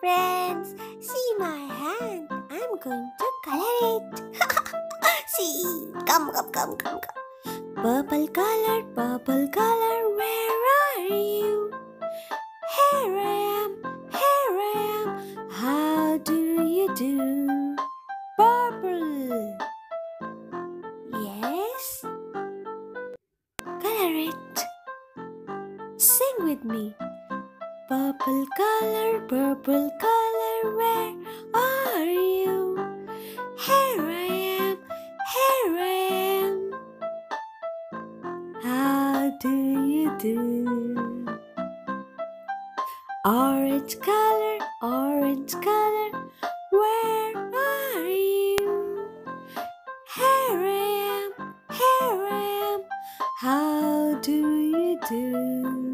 friends. See my hand. I'm going to color it. See, come, come, come, come, come. Purple color, purple color, where are you? Here I am, here I am. How do you do? Purple. Yes. Color it. Sing with me. Purple color, purple color, where are you? Here I am, here I am. How do you do? Orange color, orange color, where are you? Here I am, here I am. How do you do?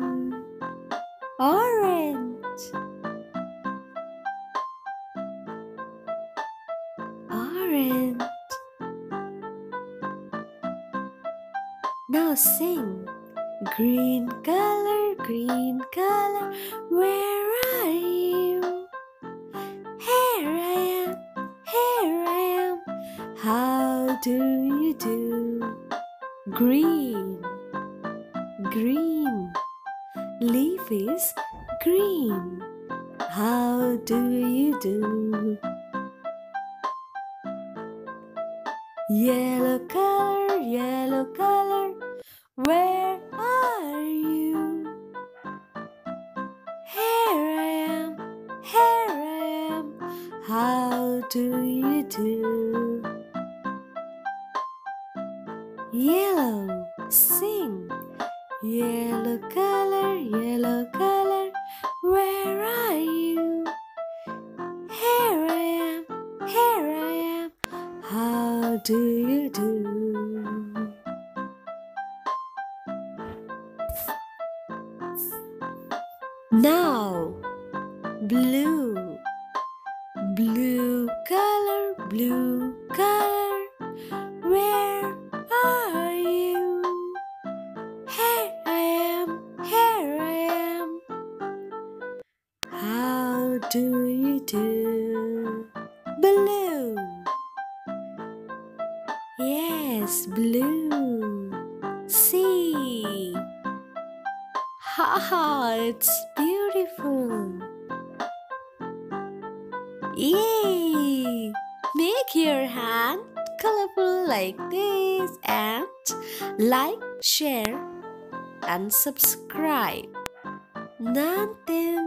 Orange. Orange. Now sing. Green color, green color, where are you? Here I am, here I am. How do you do? Green, green. How do you do? Yellow color, yellow color, where are you? Here I am, here I am. How do you do? Yellow, sing. Yellow color, yellow color, where are you? Here I am, here I am. How do you do? Now, blue, blue color, blue color, do you do? Blue. Yes, blue. See. Ha it's beautiful. Yay! Make your hand colorful like this and like, share, and subscribe. Nantin.